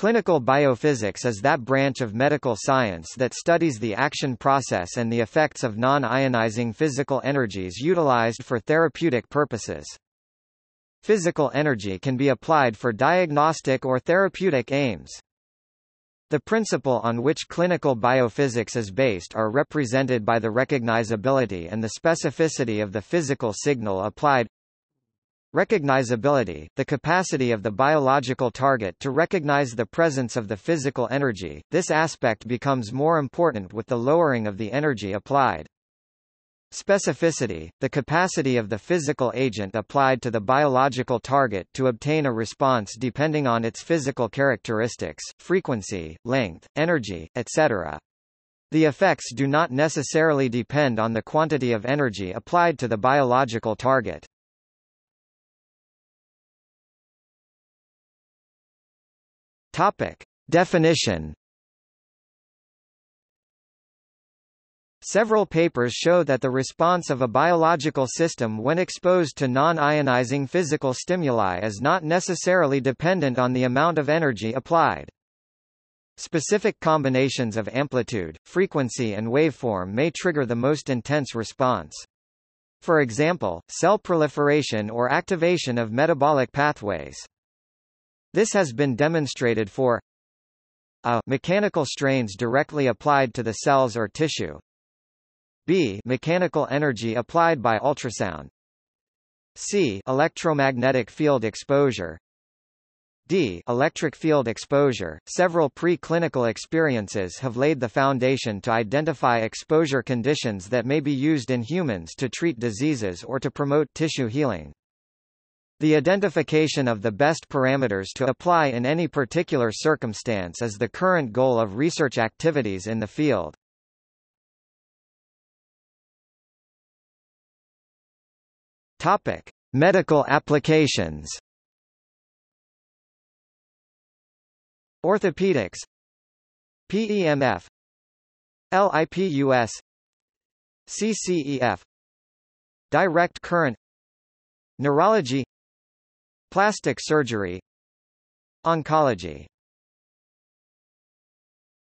Clinical biophysics is that branch of medical science that studies the action process and the effects of non-ionizing physical energies utilized for therapeutic purposes. Physical energy can be applied for diagnostic or therapeutic aims. The principle on which clinical biophysics is based are represented by the recognizability and the specificity of the physical signal applied Recognizability, the capacity of the biological target to recognize the presence of the physical energy, this aspect becomes more important with the lowering of the energy applied. Specificity, the capacity of the physical agent applied to the biological target to obtain a response depending on its physical characteristics, frequency, length, energy, etc. The effects do not necessarily depend on the quantity of energy applied to the biological target. Topic. Definition Several papers show that the response of a biological system when exposed to non-ionizing physical stimuli is not necessarily dependent on the amount of energy applied. Specific combinations of amplitude, frequency and waveform may trigger the most intense response. For example, cell proliferation or activation of metabolic pathways. This has been demonstrated for a mechanical strains directly applied to the cells or tissue b mechanical energy applied by ultrasound c electromagnetic field exposure D. Electric field exposure. Several preclinical experiences have laid the foundation to identify exposure conditions that may be used in humans to treat diseases or to promote tissue healing. The identification of the best parameters to apply in any particular circumstance is the current goal of research activities in the field. Topic: Medical applications. Orthopedics. PEMF LIPUS CCEF Direct current. Neurology Plastic surgery Oncology